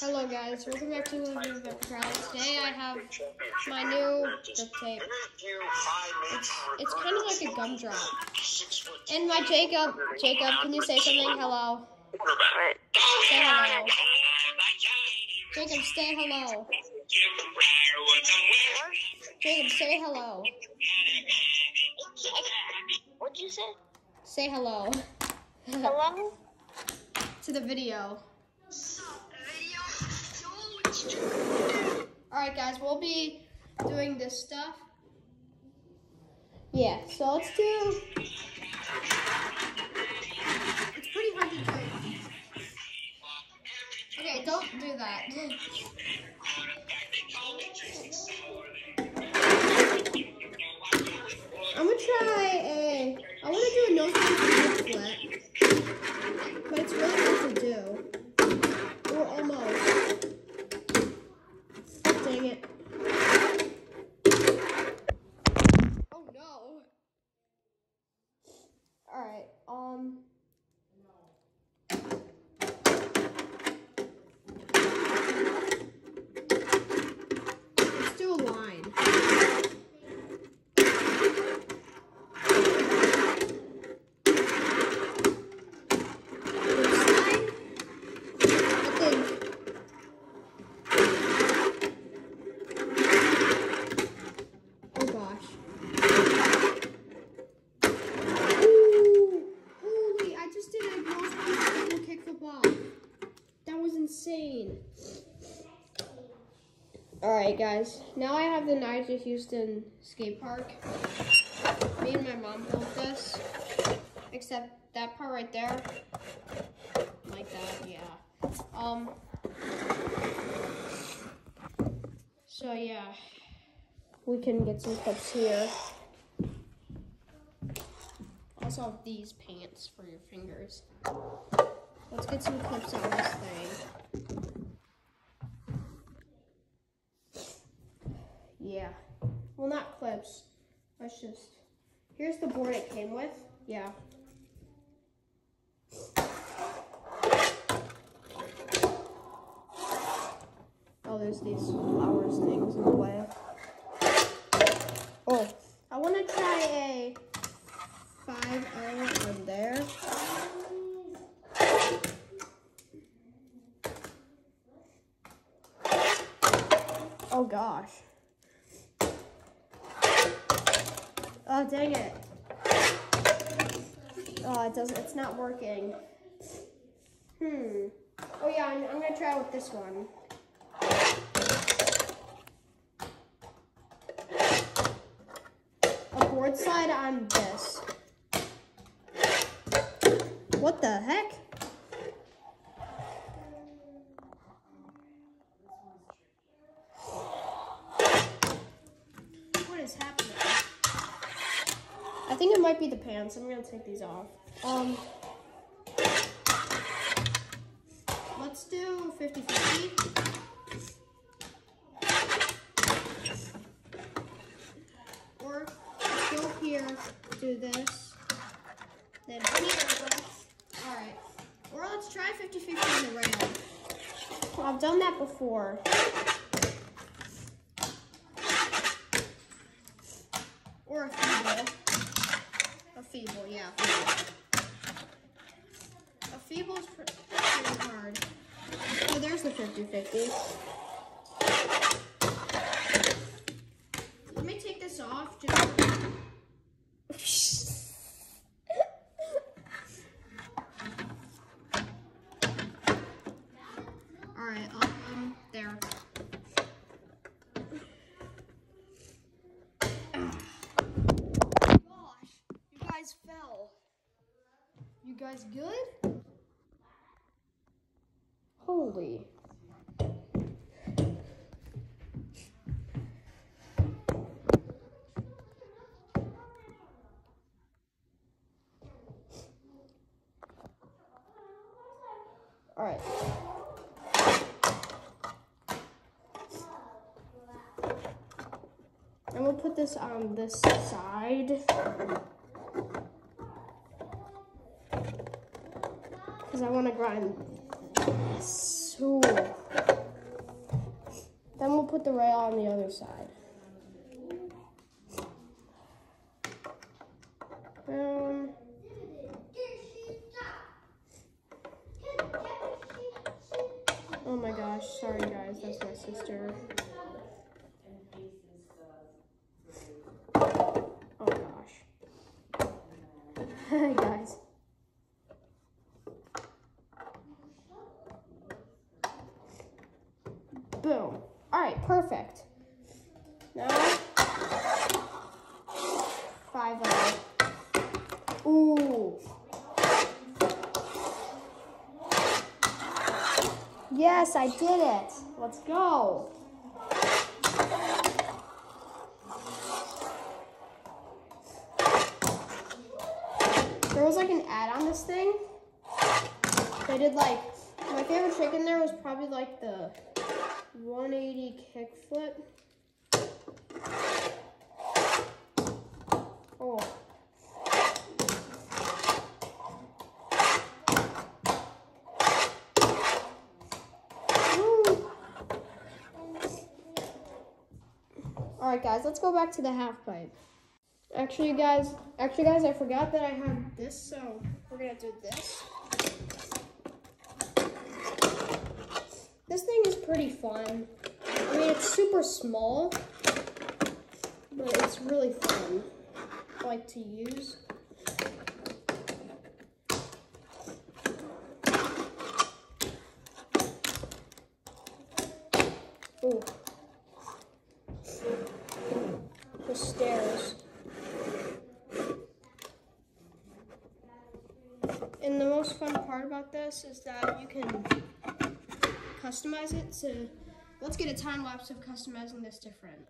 Hello guys, welcome back to Vector Trials. Today I have my new duct tape. It's, it's kind of like a gumdrop. And my Jacob, Jacob, can you say something? Hello. Say hello. Jacob, say hello. Jacob, say hello. What'd you say? Say hello Hello? to the video. Alright guys, we'll be doing this stuff. Yeah, so let's do It's pretty hard to do. Okay, don't do that. I'm gonna try a I wanna do a no flip, but it's really hard to do. Or almost. Dang it. Oh no. Alright, um. Let's do a line. This side, I think Oh gosh. Ooh, holy, I just did a cross kickflip off. That was insane. Alright guys, now I have the Nyjah Huston skate park. Me and my mom built this. Except that part right there. Like that, yeah. Um so yeah we can get some clips here. Also have these pants for your fingers. Let's get some clips on this thing. Yeah. Well, not clips. Let's just... Here's the board it came with. Yeah. Oh, there's these flowers things in the way. Oh, I want to try a 5 on there. Oh gosh. Oh, dang it. Oh, it doesn't, it's not working. Hmm. Oh yeah, I'm, I'm gonna try with this one. a board slide on this. What the heck? I think it might be the pants. I'm gonna take these off. Um, let's do 50-50. or go here, do this, then here. Alright. Or let's try 50-50 on the rail. Well, I've done that before. Or a feeble. A feeble, yeah. A feeble's pretty hard. Oh, there's the 50-50. Let me take this off. Just. Guys good? Holy. All right. And we'll put this on this side. because I want to grind so. Then we'll put the rail on the other side. Um, Boom. All right, perfect. Now, five oh. Ooh. Yes, I did it. Let's go. There was like an ad on this thing. They did like, my favorite trick in there was probably like the 180 kickflip. Oh. All right, guys, let's go back to the half pipe. Actually, guys, actually, guys, I forgot that I had this, so we're gonna do this. This thing is pretty fun. I mean, it's super small, but it's really fun, I like to use. Ooh. The stairs. And the most fun part about this is that you can customize it. So let's get a time lapse of customizing this different.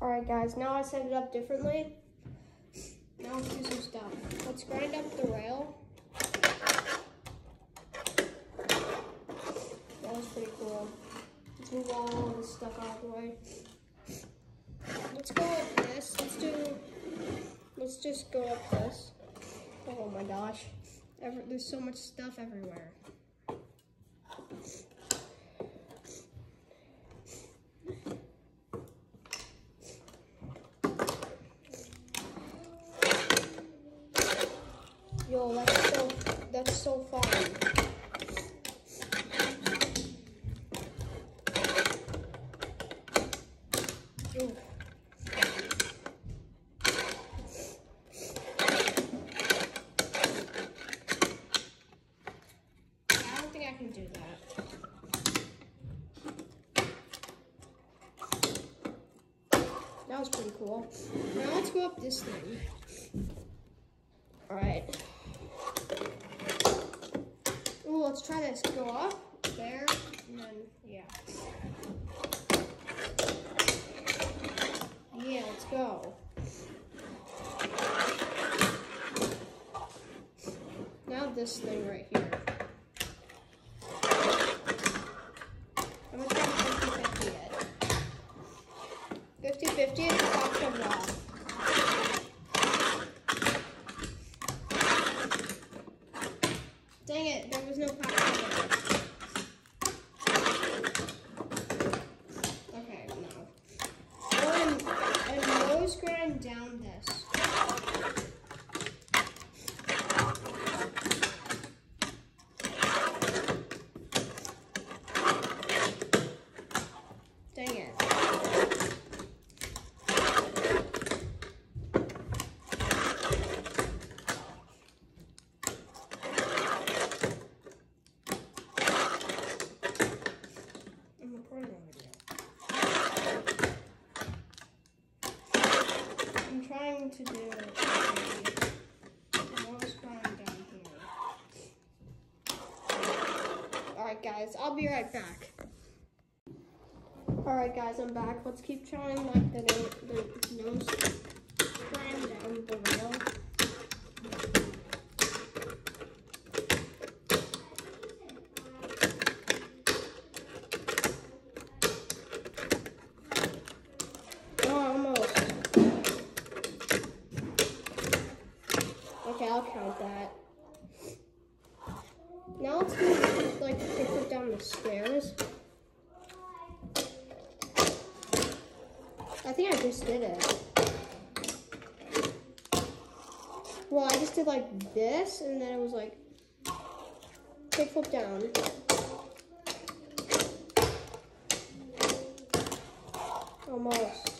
Alright guys, now I set it up differently. Now let's do some stuff. Let's grind up the rail. That was pretty cool. Let's move all this stuff out of the way. Let's go up this. Let's do, let's just go up this. Oh my gosh. Every, there's so much stuff everywhere. Yo, that's so that's so fun. I don't think I can do that. That was pretty cool. Now let's go up this thing. Alright. Ooh, let's try this. Go up, there, and then, yeah. Yeah, let's go. Now this thing right here. I'm gonna try 50-50 it. 50-50 is the top comes off. Dang it, there was no pop cover. Okay, no. Go and, and nose grind down this. Alright guys, I'll be right back. Alright guys, I'm back. Let's keep trying like the, the nose down the rail. Oh. Okay, I'll count that. Now let's like the stairs. I think I just did it. Well, I just did like this, and then it was like kickflip down. Almost.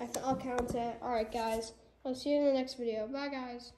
I th I'll count it. Alright, guys. I'll see you in the next video. Bye, guys.